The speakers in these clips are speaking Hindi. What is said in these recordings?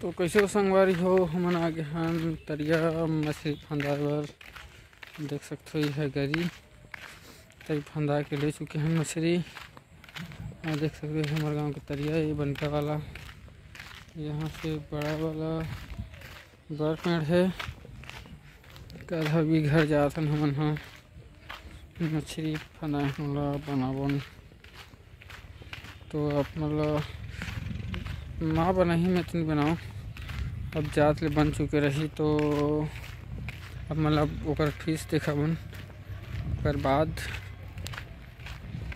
तो कैसे हो संगवारी? हो हमन आगे हन तरिया, मछली फंदाए बर देख सकते हो यह गरी। तरी फंदा के ले चुके हैं मछली। और देख सकते हो, हमारे गाँव के तरिया ये बनका वाला। यहाँ से बड़ा वाला, बड़ पेड़ है। कल भी घर जाथन हमन हा। मछली फंदाए बनावन। तो आप मतलब माँ बनाही मैं इतनी बनाऊँ। अब जात ले बन चुके रही तो अब मतलब ओकर फ़ीस देखबन ओकर बाद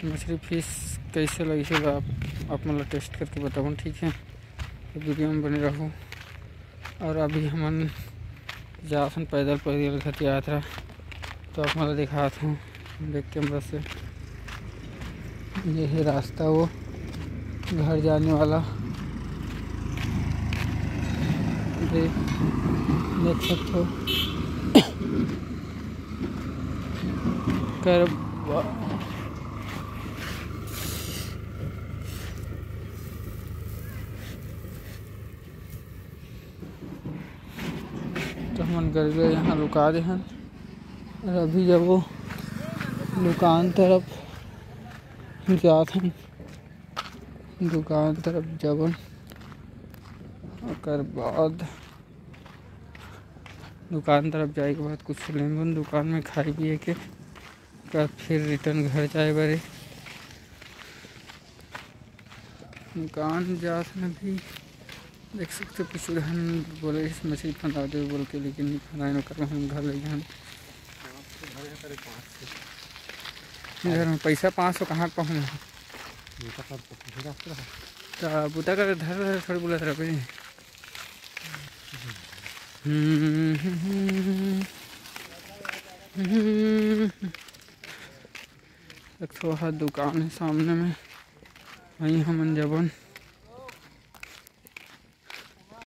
मछली फ़ीस कैसे लगी से आप आप मतलब टेस्ट करके बताऊँ, ठीक है? तो वीडियो में बने रहो। और अभी हमन जाथन पैदल पैदल घर यात्रा तो आप मतलब दिखाता हूँ। देख कैमरा से। यही रास्ता वो, घर जाने वाला। देख देख सकते हो। कर तो हम गए यहाँ रुका दे हैं। और अभी जब वो दुकान तरफ़ जात हैं, दुकान तरफ़ जबन ओकर बाद दुकान तरफ़ जाए के बाद कुछ लेन दुकान में खाए पिए के ओकर फिर रिटर्न घर जाए बारे दुकान जात में भी देख सकते कुछ उड़हन बोले इस मछली फंदा दे बोल के लेकिन नहीं फंदाए न कर हम घर ले गए इधर में पैसा पाँच सौ कहाँ पहुँच तो बुता कर धर धर थोड़ी बोला था एक है दुकान है सामने में। वहीं हम जबन